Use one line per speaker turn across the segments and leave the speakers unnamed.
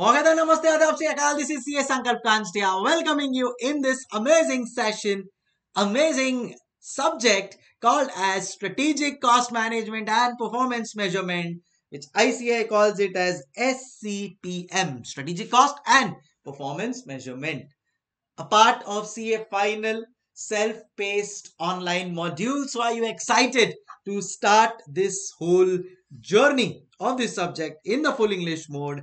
Pogada Namaste. This is CS Sankalp Kanstiya welcoming you in this amazing session, amazing subject called as Strategic Cost Management and Performance Measurement, which ICA calls it as SCPM, Strategic Cost and Performance Measurement. A part of CA Final self-paced online module. So are you excited to start this whole journey of this subject in the full English mode?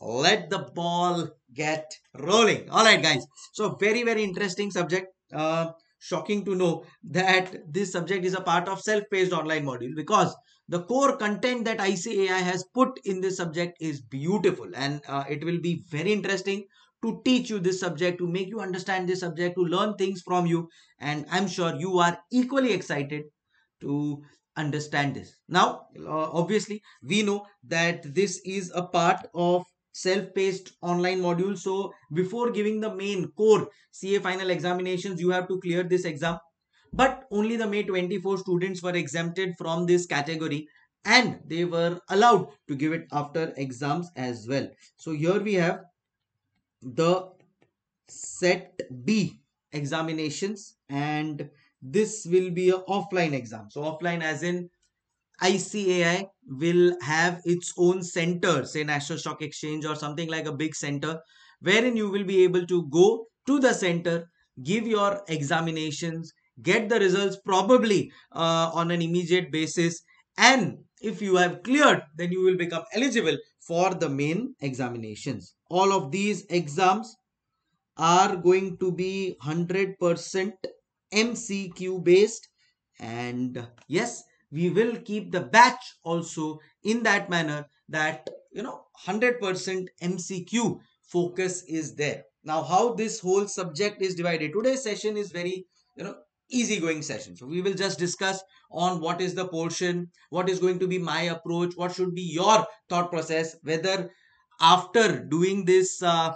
Let the ball get rolling all right guys so very very interesting subject uh, shocking to know that this subject is a part of self-paced online module because the core content that ICAI has put in this subject is beautiful and uh, it will be very interesting to teach you this subject, to make you understand this subject, to learn things from you. And I'm sure you are equally excited to understand this. Now, uh, obviously, we know that this is a part of self-paced online module. So before giving the main core CA final examinations, you have to clear this exam. But only the May 24 students were exempted from this category and they were allowed to give it after exams as well. So here we have the set B examinations and this will be a offline exam. So offline as in ICAI will have its own center, say National Stock Exchange or something like a big center, wherein you will be able to go to the center, give your examinations, get the results probably uh, on an immediate basis, and if you have cleared, then you will become eligible for the main examinations. All of these exams are going to be 100% MCQ based and yes we will keep the batch also in that manner that you know 100% mcq focus is there. Now how this whole subject is divided today's session is very you know easy going session. So we will just discuss on what is the portion what is going to be my approach what should be your thought process whether after doing this uh,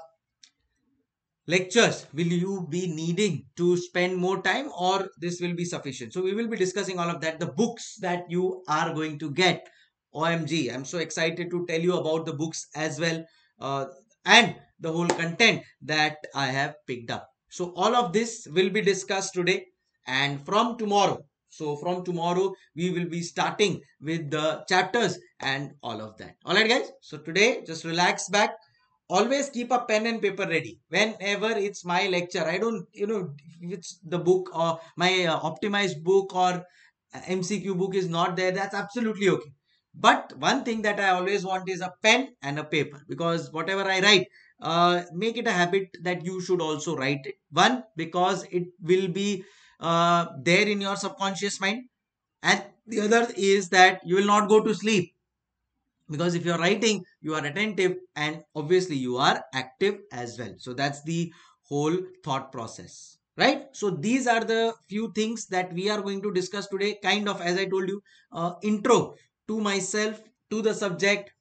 lectures will you be needing to spend more time or this will be sufficient? So we will be discussing all of that the books that you are going to get. Omg i'm so excited to tell you about the books as well uh, and the whole content that i have picked up. So all of this will be discussed today and from tomorrow. So from tomorrow we will be starting with the chapters and all of that. All right guys? So today just relax back always keep a pen and paper ready. Whenever it's my lecture i don't you know if it's the book or my uh, optimized book or uh, mcq book is not there that's absolutely okay. But one thing that i always want is a pen and a paper because whatever i write uh, make it a habit that you should also write it. One because it will be uh, there in your subconscious mind. And the other is that you will not go to sleep because if you're writing you are attentive and obviously you are active as well. So that's the whole thought process right? So these are the few things that we are going to discuss today kind of as i told you uh, intro to myself to the subject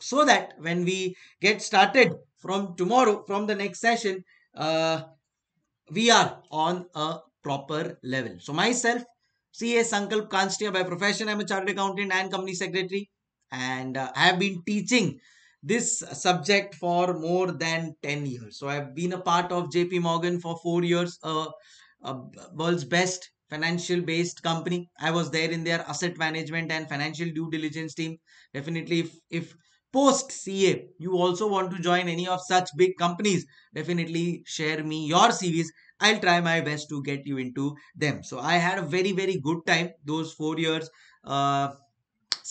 so that when we get started from tomorrow from the next session uh, we are on a proper level. So myself ca sankalp kanstiya by profession i'm a chartered accountant and company secretary and uh, I have been teaching this subject for more than 10 years. So I've been a part of JP Morgan for four years, uh, uh, world's best financial based company. I was there in their asset management and financial due diligence team. Definitely, if, if post CA you also want to join any of such big companies, definitely share me your CVs. I'll try my best to get you into them. So I had a very, very good time those four years. Uh,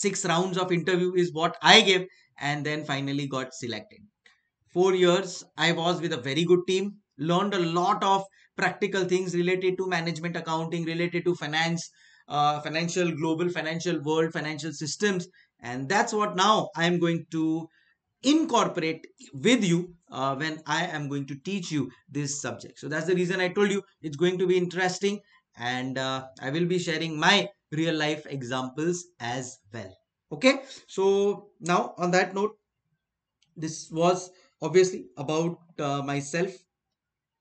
six rounds of interview is what I gave and then finally got selected. Four years, I was with a very good team, learned a lot of practical things related to management accounting, related to finance, uh, financial, global financial world, financial systems. And that's what now I'm going to incorporate with you uh, when I am going to teach you this subject. So that's the reason I told you it's going to be interesting and uh, I will be sharing my real life examples as well. Okay? So now on that note this was obviously about uh, myself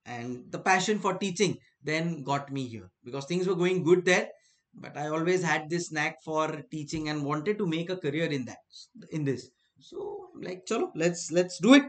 and the passion for teaching then got me here. Because things were going good there but i always had this knack for teaching and wanted to make a career in that in this. So like chalo let's let's do it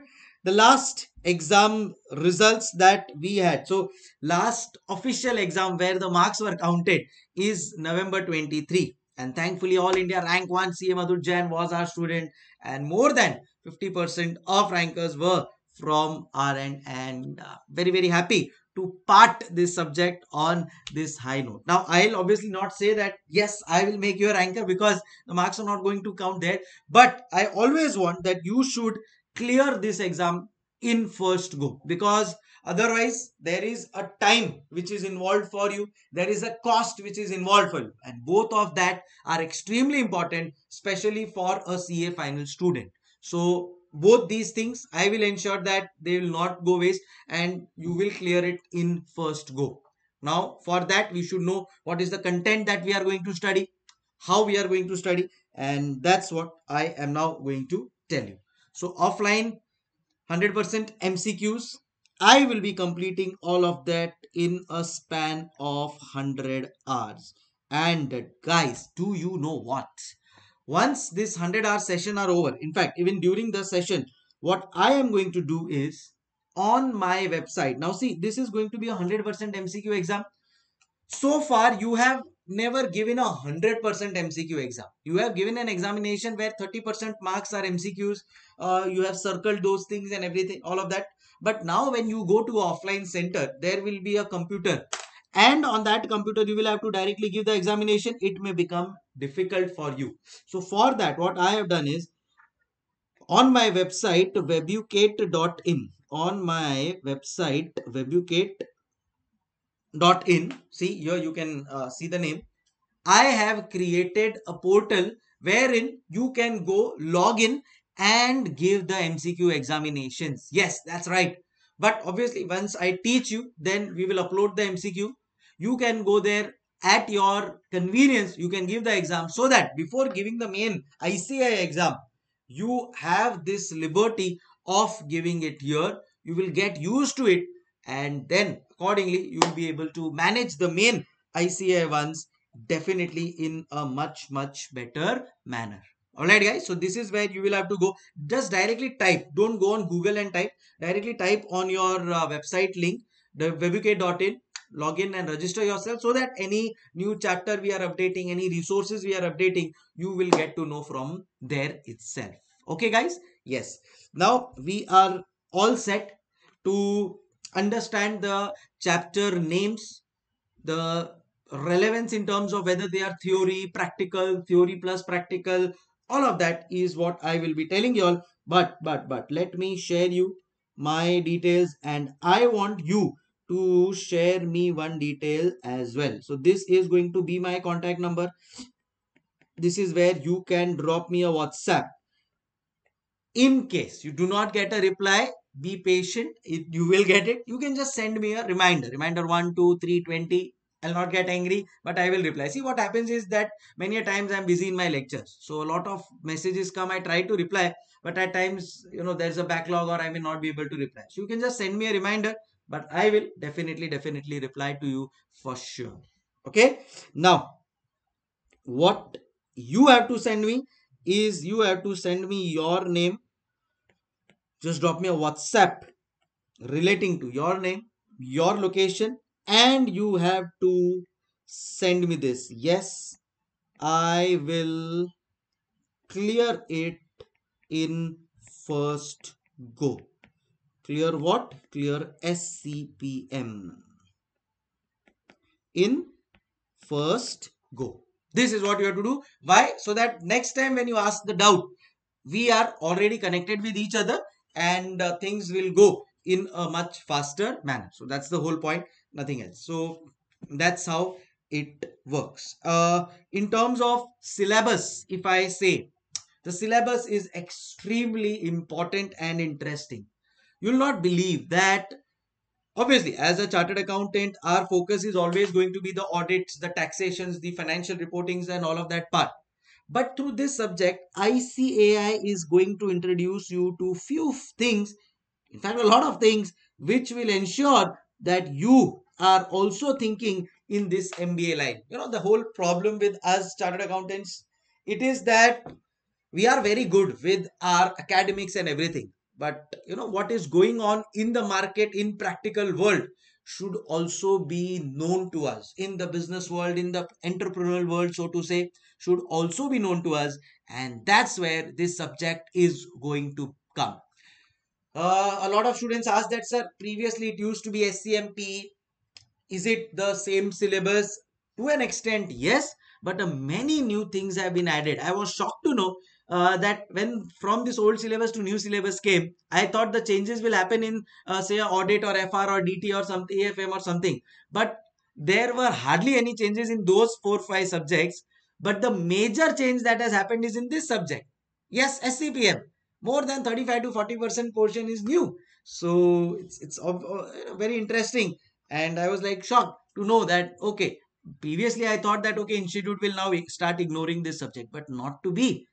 the last exam results that we had. So last official exam where the marks were counted is November 23. And thankfully All India Rank 1 CA Madhur Jain was our student and more than 50% of rankers were from our end and uh, very very happy to part this subject on this high note. Now, I'll obviously not say that, yes, I will make you a ranker because the marks are not going to count there. But I always want that you should clear this exam in first go. Because otherwise there is a time which is involved for you. There is a cost which is involved for you. And both of that are extremely important especially for a ca final student. So both these things i will ensure that they will not go waste and you will clear it in first go. Now for that we should know what is the content that we are going to study how we are going to study and that's what i am now going to tell you so offline 100% mcqs i will be completing all of that in a span of 100 hours. And guys do you know what? Once this 100 hour session are over in fact even during the session what i am going to do is on my website now see this is going to be a 100% mcq exam. So far you have never given a 100% mcq exam. You have given an examination where 30% marks are mcqs uh, you have circled those things and everything all of that. But now when you go to offline center there will be a computer. And on that computer you will have to directly give the examination. It may become difficult for you. So for that what i have done is on my website webucate.in on my website webucate.in see here you can uh, see the name. I have created a portal wherein you can go log in and give the mcq examinations. Yes that's right. But obviously once i teach you then we will upload the mcq you can go there at your convenience. You can give the exam so that before giving the main ICAI exam you have this liberty of giving it here. You will get used to it and then accordingly you will be able to manage the main ICAI ones definitely in a much much better manner. Alright guys so this is where you will have to go. Just directly type. Don't go on google and type. Directly type on your uh, website link the webucate.in log in Login and register yourself so that any new chapter we are updating any resources we are updating you will get to know from there itself. Okay guys? Yes. Now we are all set to understand the chapter names the relevance in terms of whether they are theory practical theory plus practical all of that is what i will be telling you all. But but but let me share you my details and i want you to share me one detail as well. So this is going to be my contact number. This is where you can drop me a whatsapp. In case you do not get a reply be patient. It, you will get it. You can just send me a reminder. Reminder 1 2 3 20 i'll not get angry but i will reply. See what happens is that many a times i'm busy in my lectures. So a lot of messages come. I try to reply but at times you know there's a backlog or i may not be able to reply. So you can just send me a reminder but I will definitely, definitely reply to you for sure. Okay. Now, what you have to send me is you have to send me your name. Just drop me a WhatsApp relating to your name, your location, and you have to send me this. Yes, I will clear it in first go. Clear what? Clear SCPM. In first go. This is what you have to do. Why? So that next time when you ask the doubt, we are already connected with each other and uh, things will go in a much faster manner. So that's the whole point, nothing else. So that's how it works. Uh, in terms of syllabus, if I say the syllabus is extremely important and interesting you'll not believe that obviously as a chartered accountant our focus is always going to be the audits the taxations the financial reportings and all of that part but through this subject icai is going to introduce you to few things in fact a lot of things which will ensure that you are also thinking in this mba line. You know the whole problem with us chartered accountants it is that we are very good with our academics and everything. But you know what is going on in the market in practical world should also be known to us. In the business world in the entrepreneurial world so to say should also be known to us. And that's where this subject is going to come. Uh, a lot of students ask that sir previously it used to be scmp is it the same syllabus? To an extent yes but uh, many new things have been added. I was shocked to know uh, that when from this old syllabus to new syllabus came, I thought the changes will happen in uh, say audit or FR or DT or something, AFM or something. But there were hardly any changes in those four five subjects. But the major change that has happened is in this subject. Yes, SCPM. More than 35 to 40 percent portion is new. So it's it's uh, very interesting, and I was like shocked to know that okay. Previously, I thought that okay, institute will now start ignoring this subject, but not to be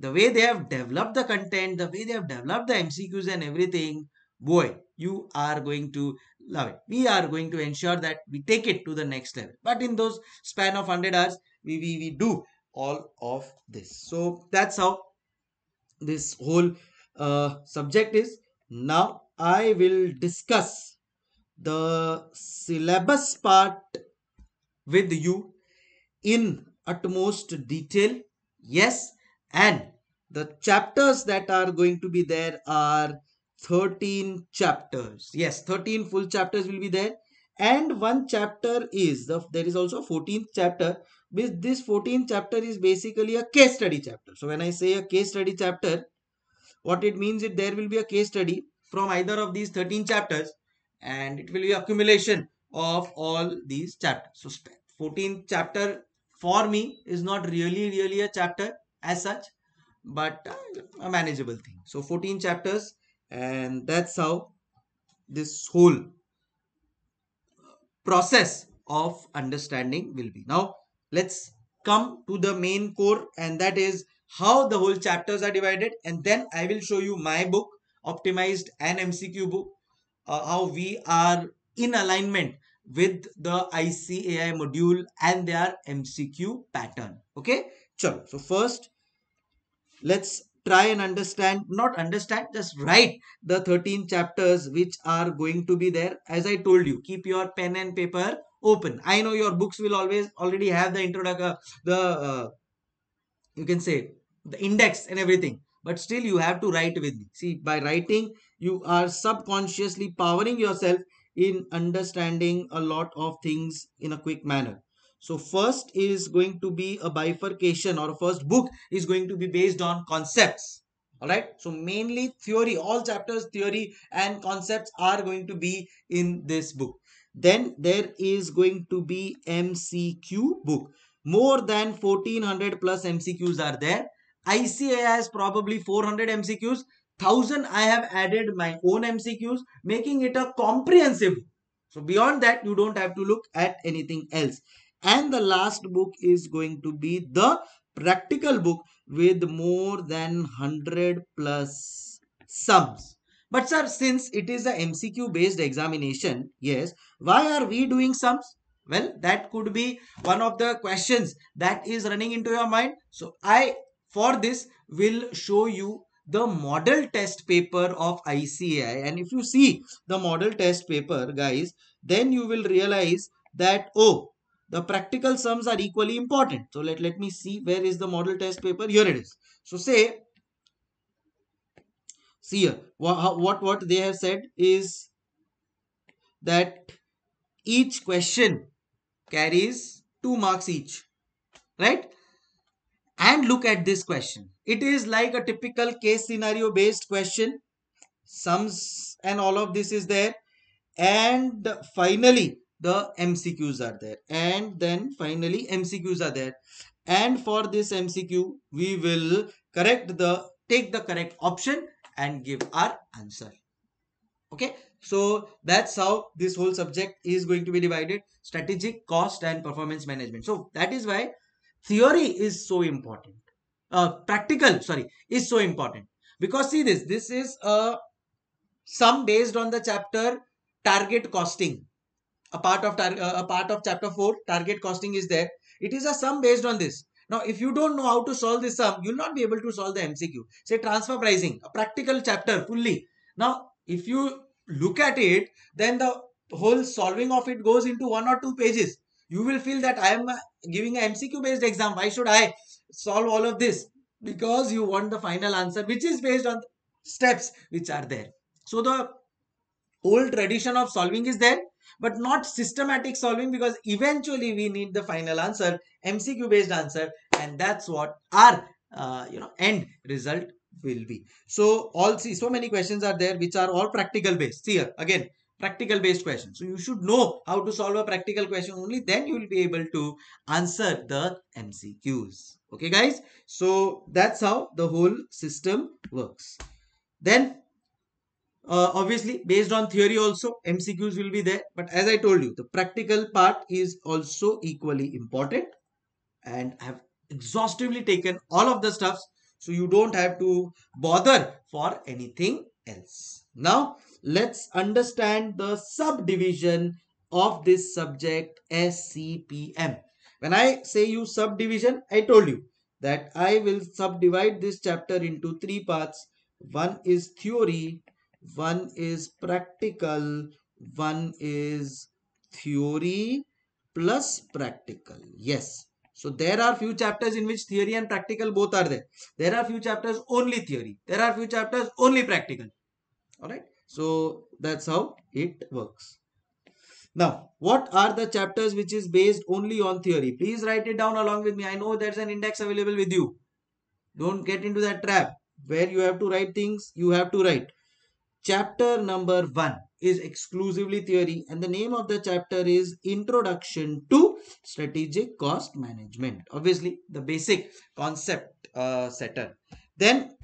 the way they have developed the content, the way they have developed the MCQs and everything, boy, you are going to love it. We are going to ensure that we take it to the next level. But in those span of 100 hours, we, we, we do all of this. So that's how this whole uh, subject is. Now I will discuss the syllabus part with you in utmost detail. Yes, and the chapters that are going to be there are 13 chapters. Yes 13 full chapters will be there. And one chapter is the there is also 14th chapter. With this 14th chapter is basically a case study chapter. So when i say a case study chapter what it means is there will be a case study from either of these 13 chapters and it will be accumulation of all these chapters. So 14th chapter for me is not really really a chapter as such but uh, a manageable thing. So 14 chapters and that's how this whole process of understanding will be. Now let's come to the main core and that is how the whole chapters are divided and then i will show you my book optimized and mcq book uh, how we are in alignment with the ICAI module and their MCQ pattern. Okay. Sure. So first, let's try and understand, not understand, just write the 13 chapters which are going to be there. As I told you, keep your pen and paper open. I know your books will always already have the introduction, the, uh, you can say, the index and everything. But still you have to write with me. See, by writing, you are subconsciously powering yourself in understanding a lot of things in a quick manner. So first is going to be a bifurcation or first book is going to be based on concepts. Alright. So mainly theory, all chapters theory and concepts are going to be in this book. Then there is going to be MCQ book. More than 1400 plus MCQs are there. ICAI has probably 400 MCQs. 1000 I have added my own MCQs making it a comprehensive. So beyond that you don't have to look at anything else. And the last book is going to be the practical book with more than 100 plus sums. But sir since it is a mcq based examination yes why are we doing sums? Well that could be one of the questions that is running into your mind. So i for this will show you the model test paper of ICAI and if you see the model test paper guys then you will realize that oh the practical sums are equally important. So let, let me see where is the model test paper. Here it is. So say, see here, what, what, what they have said is that each question carries two marks each, right? Look at this question. It is like a typical case scenario based question. Sums and all of this is there. And finally, the MCQs are there and then finally MCQs are there and for this MCQ we will correct the take the correct option and give our answer okay so that's how this whole subject is going to be divided strategic cost and performance management so that is why theory is so important uh, practical sorry is so important because see this this is a sum based on the chapter target costing a part of a part of chapter 4 target costing is there it is a sum based on this Now, if you don't know how to solve this sum, you'll not be able to solve the MCQ. Say transfer pricing, a practical chapter fully. Now, if you look at it, then the whole solving of it goes into one or two pages. You will feel that I am giving a MCQ based exam. Why should I solve all of this? Because you want the final answer, which is based on steps which are there. So the old tradition of solving is there but not systematic solving because eventually we need the final answer mcq based answer and that's what our uh, you know end result will be so all see so many questions are there which are all practical based see here again practical based question. so you should know how to solve a practical question only then you will be able to answer the mcqs okay guys so that's how the whole system works then uh, obviously, based on theory also, MCQs will be there. But as I told you, the practical part is also equally important. And I have exhaustively taken all of the stuffs. So you don't have to bother for anything else. Now, let's understand the subdivision of this subject SCPM. When I say you subdivision, I told you that I will subdivide this chapter into three parts. One is theory, one is practical one is theory plus practical. Yes. So there are few chapters in which theory and practical both are there. There are few chapters only theory. There are few chapters only practical. All right so that's how it works. Now what are the chapters which is based only on theory? Please write it down along with me. I know there's an index available with you. Don't get into that trap where you have to write things you have to write. Chapter number 1 is exclusively theory and the name of the chapter is Introduction to Strategic Cost Management. Obviously, the basic concept uh, setter. Then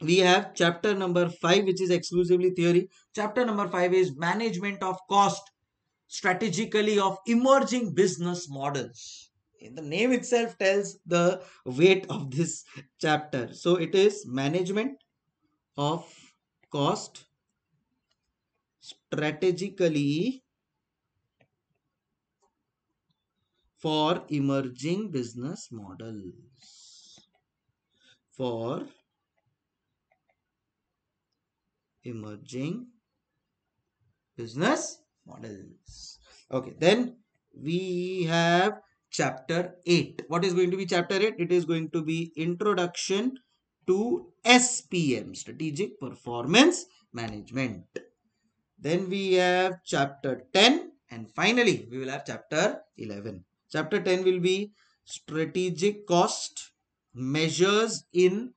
we have chapter number 5 which is exclusively theory. Chapter number 5 is Management of Cost strategically of emerging business models. The name itself tells the weight of this chapter. So it is management of cost strategically for emerging business models for emerging business models okay then we have chapter 8 what is going to be chapter 8 it is going to be introduction to SPM, Strategic Performance Management. Then we have chapter 10 and finally we will have chapter 11. Chapter 10 will be Strategic Cost Measures in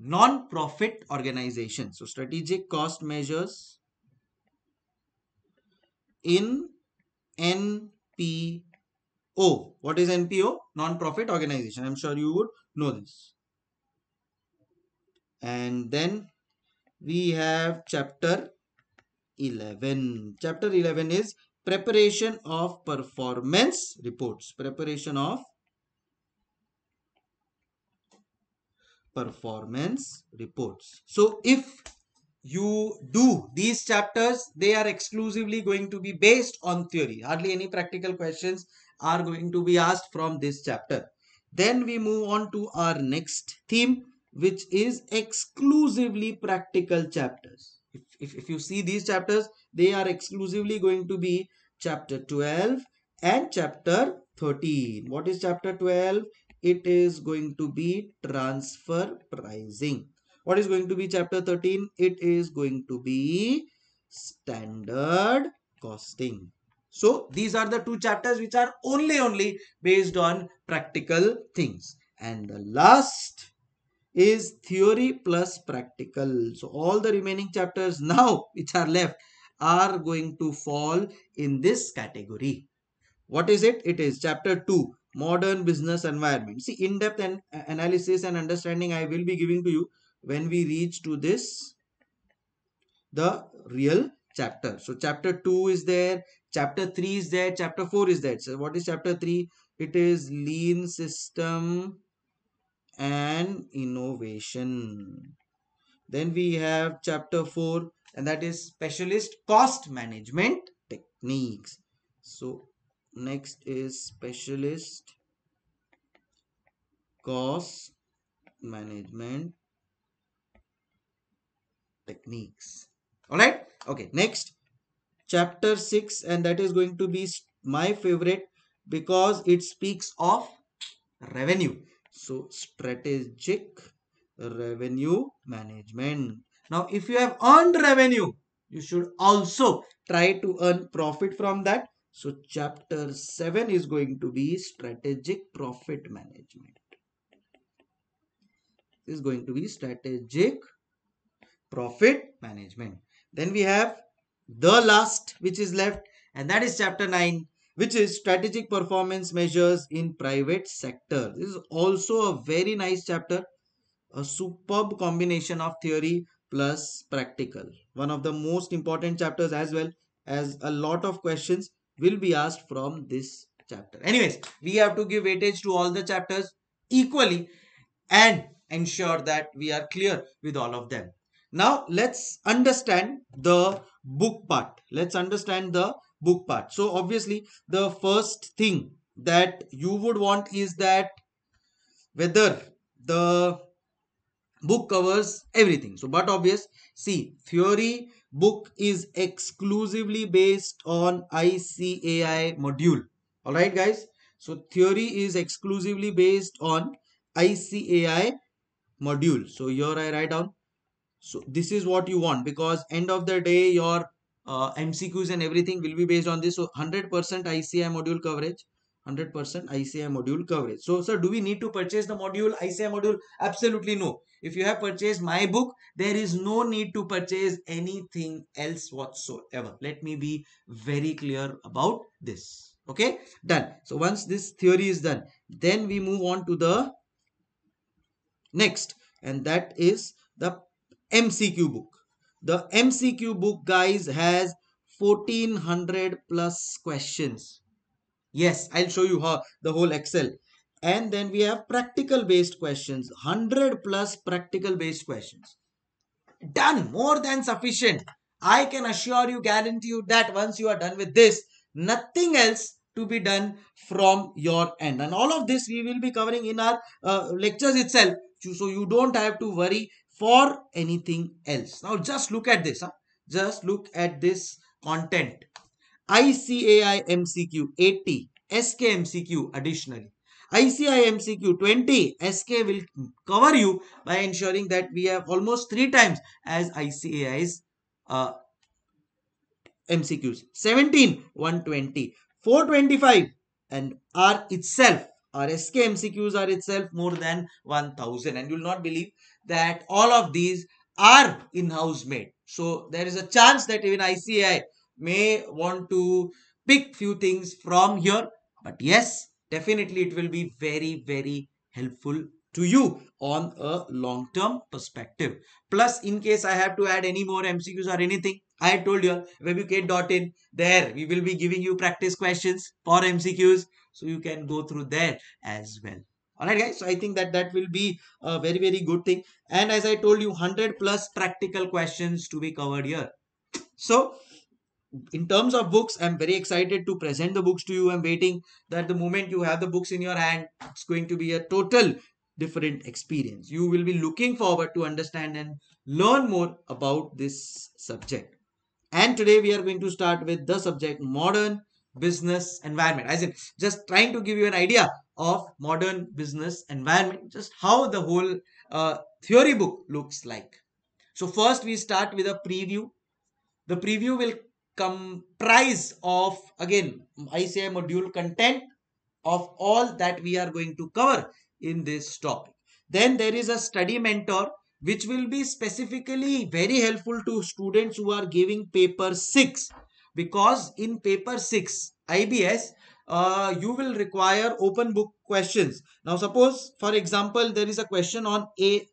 Non-Profit organization. So Strategic Cost Measures in NPO. What is NPO? Non-Profit Organization. I'm sure you would know this and then we have chapter 11 chapter 11 is preparation of performance reports preparation of performance reports so if you do these chapters they are exclusively going to be based on theory hardly any practical questions are going to be asked from this chapter then we move on to our next theme which is exclusively practical chapters. If, if, if you see these chapters, they are exclusively going to be chapter 12 and chapter 13. What is chapter 12? It is going to be transfer pricing. What is going to be chapter 13? It is going to be standard costing. So these are the two chapters which are only only based on practical things. And the last is theory plus practical. So all the remaining chapters now which are left are going to fall in this category. What is it? It is chapter 2 modern business environment. See in-depth and uh, analysis and understanding I will be giving to you when we reach to this the real chapter. So chapter 2 is there, chapter 3 is there, chapter 4 is there. So what is chapter 3? It is lean system and innovation. Then we have chapter 4 and that is specialist cost management techniques. So next is specialist cost management techniques. All right okay next. Chapter 6 and that is going to be my favorite because it speaks of revenue. So strategic revenue management. Now if you have earned revenue you should also try to earn profit from that so chapter 7 is going to be strategic profit management. This is going to be strategic profit management. Then we have the last which is left and that is chapter 9 which is strategic performance measures in private sector. This is also a very nice chapter a superb combination of theory plus practical. One of the most important chapters as well as a lot of questions will be asked from this chapter anyways we have to give weightage to all the chapters equally and ensure that we are clear with all of them now let's understand the book part. Let's understand the book part. So obviously the first thing that you would want is that whether the book covers everything. So but obvious see theory book is exclusively based on ICAI module. Alright guys. So theory is exclusively based on ICAI module. So here I write down so this is what you want because end of the day your uh, mcqs and everything will be based on this so 100% ICAI module coverage 100% ICAI module coverage. So sir do we need to purchase the module? ICAI module? Absolutely no. If you have purchased my book there is no need to purchase anything else whatsoever. Let me be very clear about this. Okay? Done. So once this theory is done then we move on to the next and that is the MCQ book. The MCQ book, guys, has 1400 plus questions. Yes, I'll show you how the whole Excel. And then we have practical based questions, 100 plus practical based questions. Done, more than sufficient. I can assure you, guarantee you that once you are done with this, nothing else to be done from your end. And all of this we will be covering in our uh, lectures itself. So you don't have to worry for anything else. Now just look at this. Huh? Just look at this content. ICAI MCQ 80, SK MCQ additionally. ICAI MCQ 20, SK will cover you by ensuring that we have almost three times as ICAI's uh, MCQs. 17, 120, 425 and R itself, our SK MCQs are itself more than 1000 and you will not believe that all of these are in-house made. So there is a chance that even ICAI may want to pick few things from here. But yes, definitely it will be very, very helpful to you on a long-term perspective. Plus, in case I have to add any more MCQs or anything, I told you webucate.in there we will be giving you practice questions for MCQs so you can go through there as well all right guys so i think that that will be a very very good thing and as i told you 100 plus practical questions to be covered here so in terms of books i'm very excited to present the books to you. I'm waiting that the moment you have the books in your hand it's going to be a total different experience. You will be looking forward to understand and learn more about this subject. And today we are going to start with the subject modern business environment. As in just trying to give you an idea of modern business environment just how the whole uh, theory book looks like. So first we start with a preview. The preview will comprise of again ICAI module content of all that we are going to cover in this topic then there is a study mentor which will be specifically very helpful to students who are giving paper 6 because in paper 6 IBS uh, you will require open book questions. Now suppose for example there is a question on a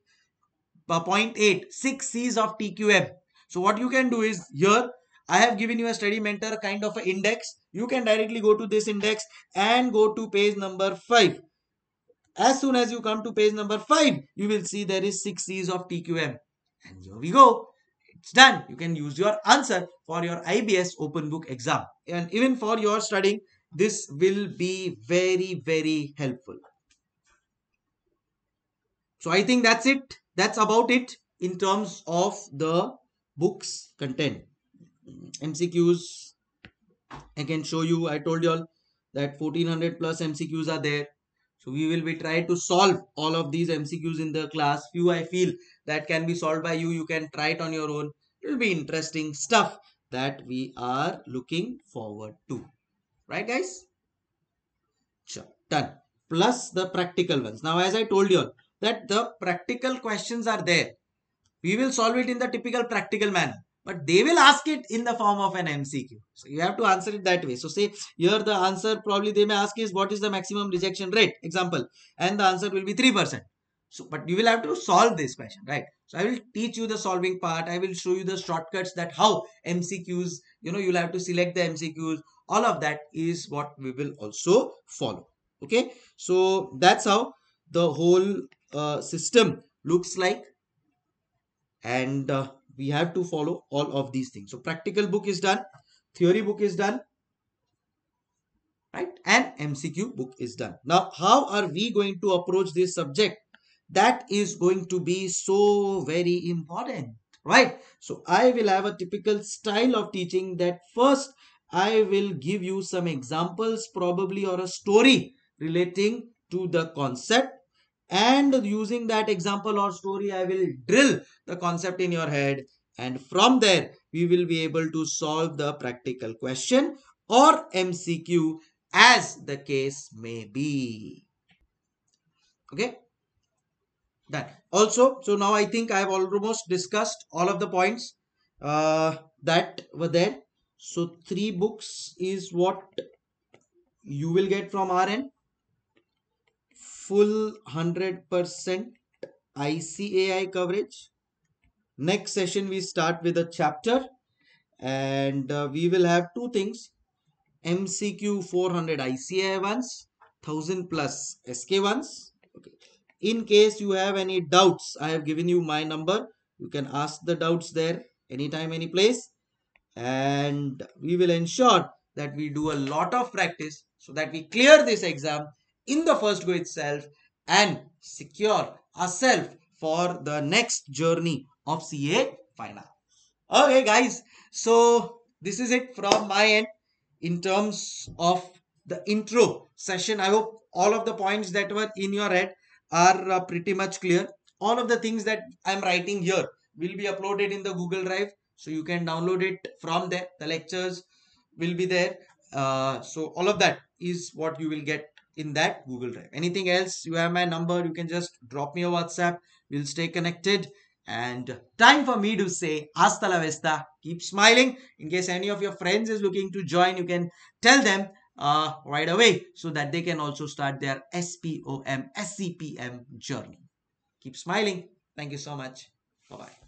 uh, point 8 6 C's of TQM. So what you can do is here I have given you a study mentor kind of an index. You can directly go to this index and go to page number 5. As soon as you come to page number 5, you will see there is 6 C's of TQM. And here we go. It's done. You can use your answer for your IBS open book exam. And even for your studying, this will be very, very helpful. So I think that's it. That's about it in terms of the book's content. MCQs, I can show you. I told you all that 1400 plus MCQs are there. So we will be trying to solve all of these MCQs in the class. Few I feel that can be solved by you. You can try it on your own. It will be interesting stuff that we are looking forward to. Right guys? Sure. Done. Plus the practical ones. Now as I told you all that the practical questions are there. We will solve it in the typical practical manner but they will ask it in the form of an MCQ. So you have to answer it that way. So say here the answer probably they may ask is what is the maximum rejection rate example and the answer will be 3%. So but you will have to solve this question right. So I will teach you the solving part. I will show you the shortcuts that how MCQs you know you'll have to select the MCQs. All of that is what we will also follow. Okay. So that's how the whole uh, system looks like and uh, we have to follow all of these things. So practical book is done, theory book is done, right? And MCQ book is done. Now, how are we going to approach this subject? That is going to be so very important, right? So I will have a typical style of teaching that first I will give you some examples probably or a story relating to the concept and using that example or story i will drill the concept in your head. And from there we will be able to solve the practical question or mcq as the case may be. Okay? That also so now i think i have almost discussed all of the points uh, that were there. So three books is what you will get from end full 100% ICAI coverage. Next session we start with a chapter and uh, we will have two things MCQ 400 ICAI ones 1000 plus SK ones. Okay. In case you have any doubts I have given you my number you can ask the doubts there anytime any place and we will ensure that we do a lot of practice so that we clear this exam in the first go itself and secure ourselves for the next journey of CA final. Okay guys, so this is it from my end in terms of the intro session. I hope all of the points that were in your head are uh, pretty much clear. All of the things that I'm writing here will be uploaded in the Google Drive. So you can download it from there. The lectures will be there. Uh, so all of that is what you will get in that Google Drive. Anything else, you have my number. You can just drop me a WhatsApp. We'll stay connected. And time for me to say hasta la vista. Keep smiling. In case any of your friends is looking to join, you can tell them uh, right away so that they can also start their SPOM, SCPM journey. Keep smiling. Thank you so much. Bye-bye.